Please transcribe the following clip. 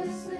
the sweet.